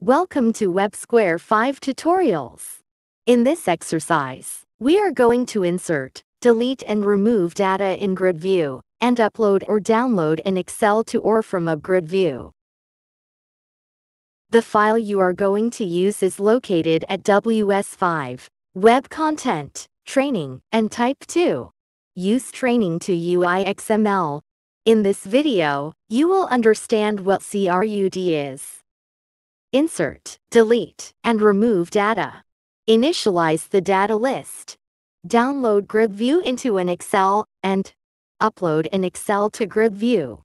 Welcome to WebSquare 5 tutorials. In this exercise, we are going to insert, delete and remove data in grid view, and upload or download an Excel to or from a grid view. The file you are going to use is located at WS5, Web Content, Training, and Type 2. Use Training to UI XML. In this video, you will understand what CRUD is. Insert, delete, and remove data. Initialize the data list. Download GridView into an Excel and upload an Excel to GridView.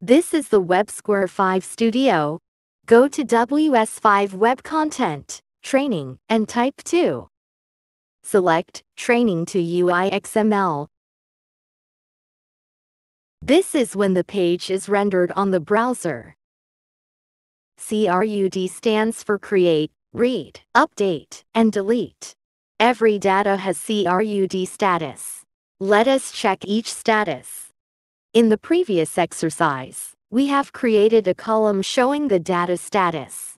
This is the WebSquare 5 Studio. Go to WS5 Web Content, Training, and Type 2. Select Training to UI XML. This is when the page is rendered on the browser. CRUD stands for create, read, update, and delete. Every data has CRUD status. Let us check each status. In the previous exercise, we have created a column showing the data status.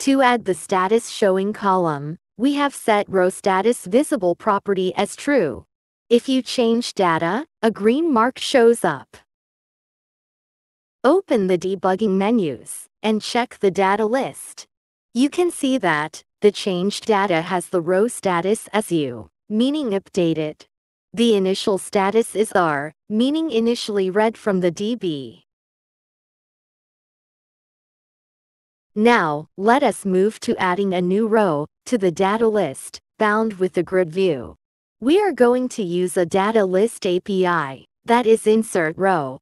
To add the status showing column, we have set row status visible property as true. If you change data, a green mark shows up. Open the debugging menus and check the data list. You can see that the changed data has the row status as U, meaning updated. The initial status is R, meaning initially read from the DB. Now, let us move to adding a new row to the data list, bound with the grid view. We are going to use a data list API, that is insert row,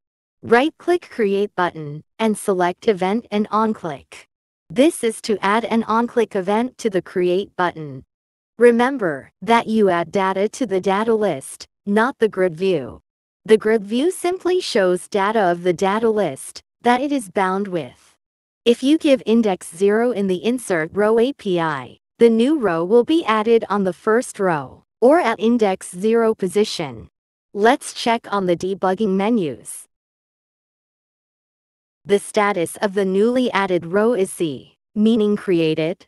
Right-click Create button, and select Event and OnClick. This is to add an OnClick event to the Create button. Remember that you add data to the data list, not the grid view. The grid view simply shows data of the data list that it is bound with. If you give index 0 in the Insert Row API, the new row will be added on the first row, or at index 0 position. Let's check on the debugging menus. The status of the newly added row is C, meaning created.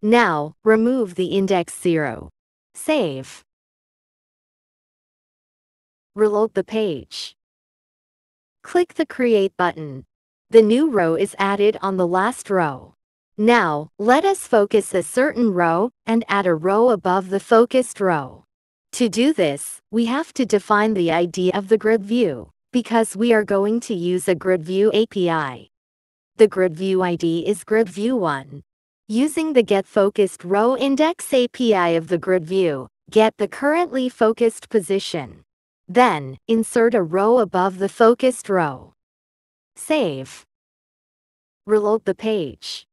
Now, remove the index 0. Save. Reload the page. Click the Create button. The new row is added on the last row. Now, let us focus a certain row and add a row above the focused row. To do this, we have to define the ID of the grid view, because we are going to use a grid view API. The grid view ID is grid view 1. Using the get focused row index API of the grid view, get the currently focused position. Then, insert a row above the focused row. Save. Reload the page.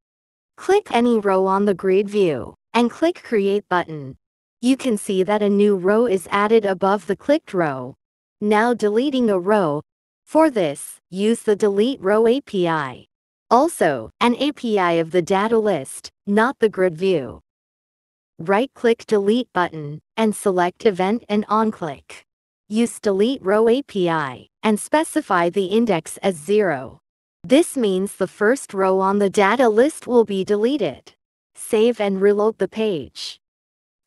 Click any row on the grid view, and click Create button you can see that a new row is added above the clicked row. Now deleting a row. For this, use the Delete Row API. Also, an API of the data list, not the grid view. Right-click Delete button, and select Event and OnClick. Use Delete Row API, and specify the index as 0. This means the first row on the data list will be deleted. Save and reload the page.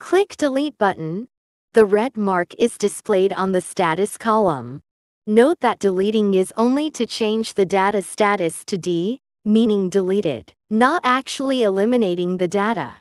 Click Delete button. The red mark is displayed on the status column. Note that deleting is only to change the data status to D, meaning deleted, not actually eliminating the data.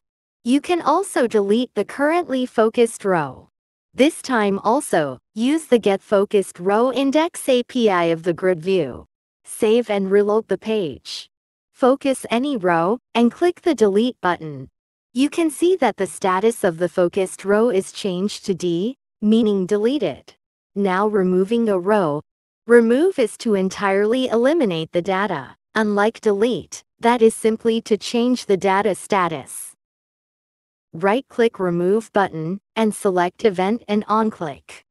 You can also delete the currently focused row. This time also, use the Get Focused Row Index API of the grid view. Save and reload the page. Focus any row, and click the Delete button. You can see that the status of the focused row is changed to D, meaning deleted. Now removing a row. Remove is to entirely eliminate the data, unlike delete, that is simply to change the data status. Right-click Remove button, and select Event and OnClick.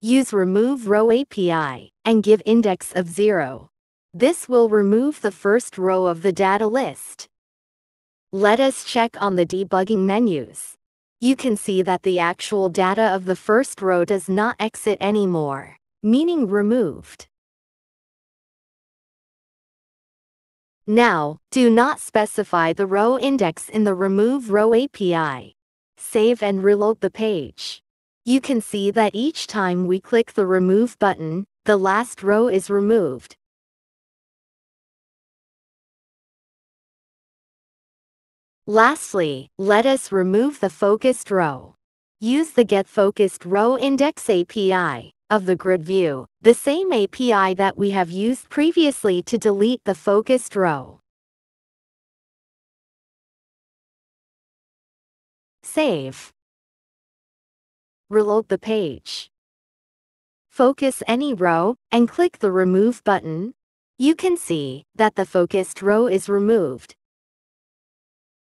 Use Remove Row API, and give index of 0. This will remove the first row of the data list. Let us check on the debugging menus. You can see that the actual data of the first row does not exit anymore. meaning removed. Now, do not specify the row index in the Remove Row API. Save and reload the page. You can see that each time we click the Remove button, the last row is removed. Lastly, let us remove the focused row. Use the Get Focused Row Index API of the grid view, the same API that we have used previously to delete the focused row. Save. Reload the page. Focus any row and click the Remove button. You can see that the focused row is removed.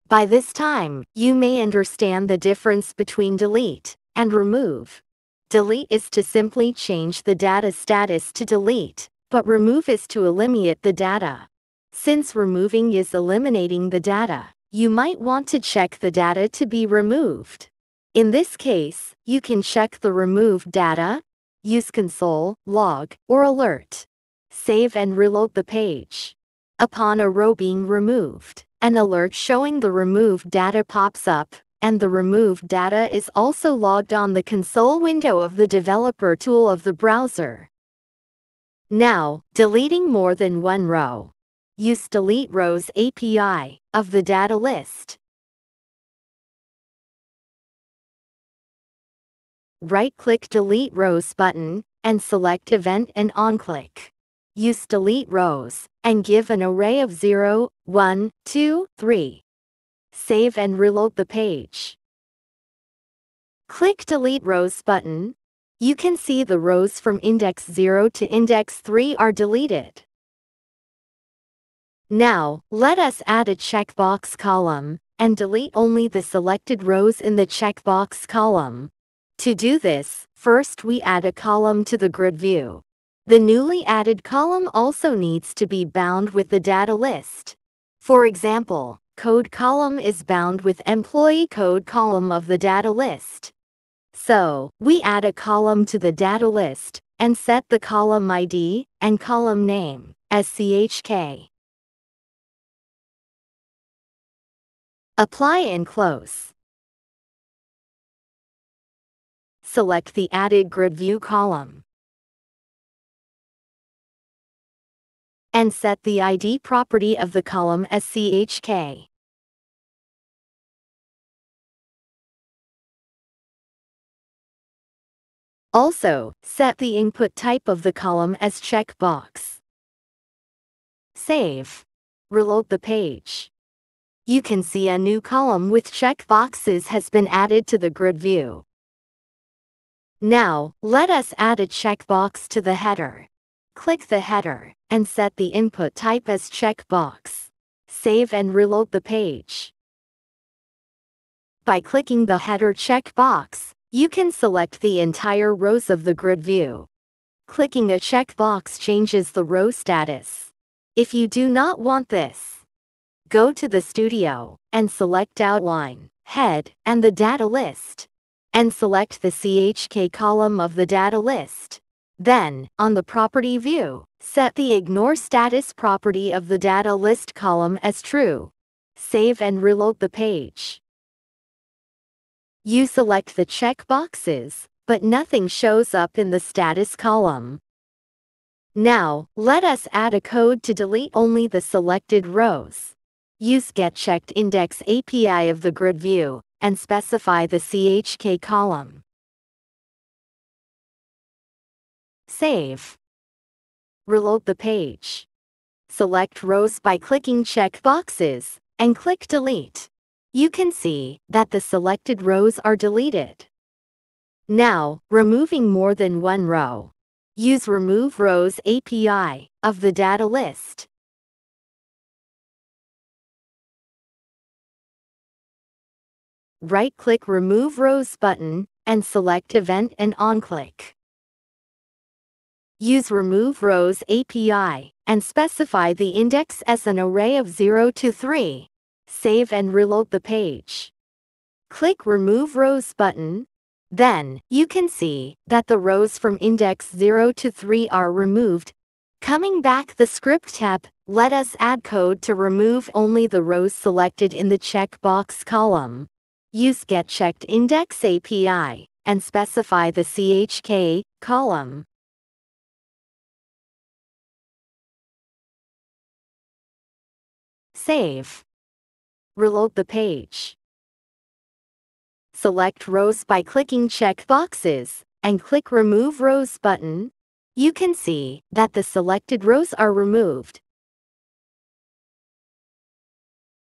By this time, you may understand the difference between delete and remove. Delete is to simply change the data status to delete, but remove is to eliminate the data. Since removing is eliminating the data, you might want to check the data to be removed. In this case, you can check the removed data, use console, log, or alert. Save and reload the page. Upon a row being removed, an alert showing the removed data pops up, and the removed data is also logged on the console window of the developer tool of the browser. Now, deleting more than one row. Use Delete Rows API of the data list. Right-click Delete Rows button and select Event and on-click. Use delete rows and give an array of 0, 1, 2, 3. Save and reload the page. Click Delete Rows button. You can see the rows from index 0 to index 3 are deleted. Now, let us add a checkbox column and delete only the selected rows in the checkbox column. To do this, first we add a column to the grid view. The newly added column also needs to be bound with the data list. For example, code column is bound with employee code column of the data list. So, we add a column to the data list and set the column ID and column name as CHK. Apply and close. Select the added grid view column. And set the ID property of the column as CHK. Also, set the input type of the column as checkbox. Save. Reload the page. You can see a new column with checkboxes has been added to the grid view. Now, let us add a checkbox to the header. Click the header and set the input type as checkbox. Save and reload the page. By clicking the header checkbox, you can select the entire rows of the grid view. Clicking a checkbox changes the row status. If you do not want this, go to the studio and select Outline, Head, and the data list, and select the CHK column of the data list. Then, on the property view, set the ignore status property of the data list column as true. Save and reload the page. You select the check boxes, but nothing shows up in the status column. Now, let us add a code to delete only the selected rows. Use getCheckedIndex API of the grid view and specify the CHK column. Save. Reload the page. Select rows by clicking check boxes and click delete. You can see that the selected rows are deleted. Now, removing more than one row. Use Remove Rows API of the data list. Right-click Remove Rows button and select Event and on-click. Use Remove Rows API and specify the index as an array of 0 to 3. Save and reload the page. Click Remove Rows button. Then, you can see that the rows from index 0 to 3 are removed. Coming back the script tab, let us add code to remove only the rows selected in the checkbox column. Use getCheckedIndex API and specify the CHK column. Save. Reload the page. Select rows by clicking check boxes and click Remove Rows button. You can see that the selected rows are removed.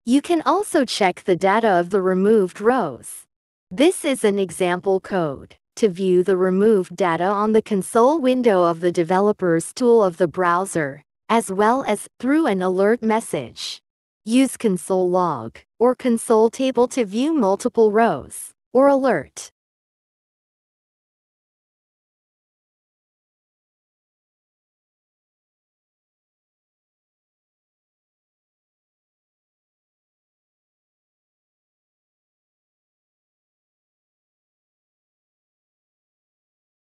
You can also check the data of the removed rows. This is an example code to view the removed data on the console window of the developer's tool of the browser, as well as through an alert message. Use console log or console table to view multiple rows or alert.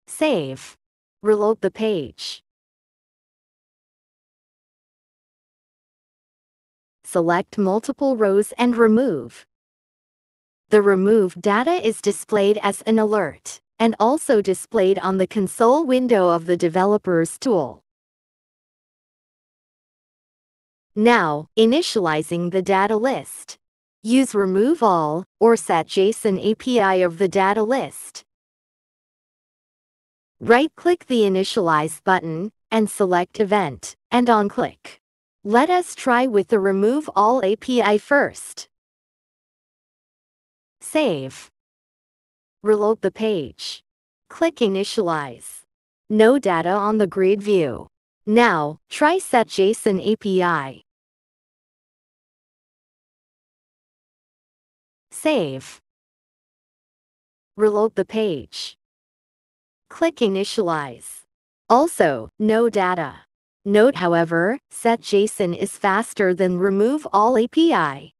Save. Reload the page. Select multiple rows and remove. The removed data is displayed as an alert and also displayed on the console window of the developer's tool. Now, initializing the data list. Use remove all or set JSON API of the data list. Right-click the Initialize button and select Event and on-click. Let us try with the Remove All API first. Save. Reload the page. Click Initialize. No data on the grid view. Now, try Set JSON API. Save. Reload the page. Click Initialize. Also, no data. Note however, set JSON is faster than remove all API.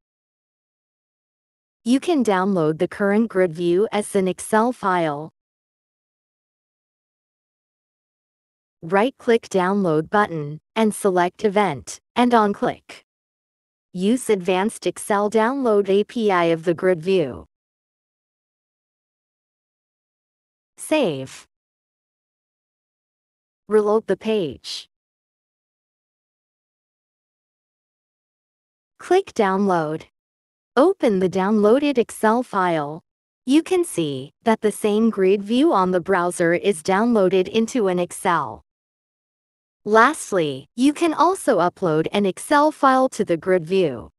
You can download the current grid view as an Excel file. Right-click Download button and select Event, and on-click. Use Advanced Excel Download API of the grid view. Save. Reload the page. Click Download. Open the downloaded Excel file. You can see that the same grid view on the browser is downloaded into an Excel. Lastly, you can also upload an Excel file to the grid view.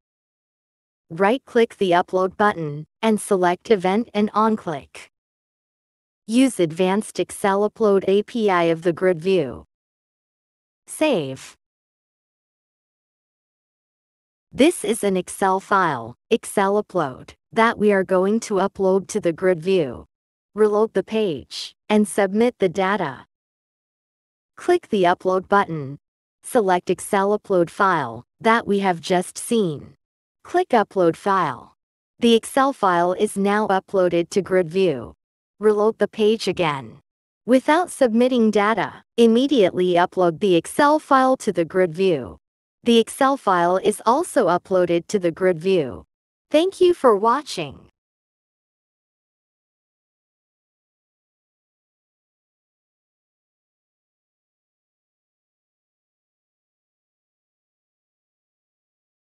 Right-click the Upload button and select Event and on-click. Use Advanced Excel Upload API of the grid view. Save. This is an Excel file, Excel Upload, that we are going to upload to the grid view. Reload the page and submit the data. Click the Upload button. Select Excel Upload file that we have just seen. Click Upload file. The Excel file is now uploaded to grid view reload the page again. Without submitting data, immediately upload the Excel file to the grid view. The Excel file is also uploaded to the grid view. Thank you for watching.